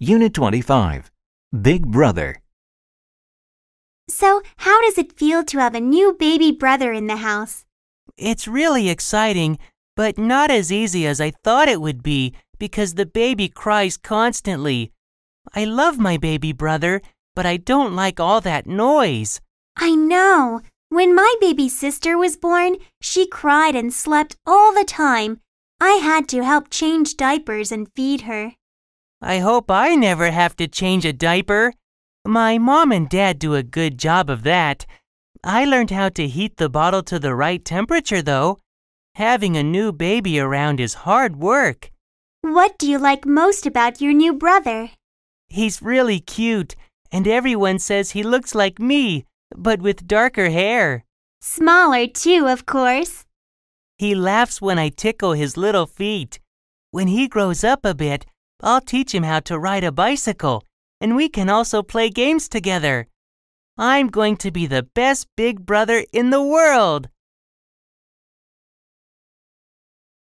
Unit 25 Big Brother. So, how does it feel to have a new baby brother in the house? It's really exciting, but not as easy as I thought it would be because the baby cries constantly. I love my baby brother, but I don't like all that noise. I know. When my baby sister was born, she cried and slept all the time. I had to help change diapers and feed her. I hope I never have to change a diaper. My mom and dad do a good job of that. I learned how to heat the bottle to the right temperature, though. Having a new baby around is hard work. What do you like most about your new brother? He's really cute, and everyone says he looks like me, but with darker hair. Smaller, too, of course. He laughs when I tickle his little feet. When he grows up a bit, I'll teach him how to ride a bicycle, and we can also play games together. I'm going to be the best big brother in the world.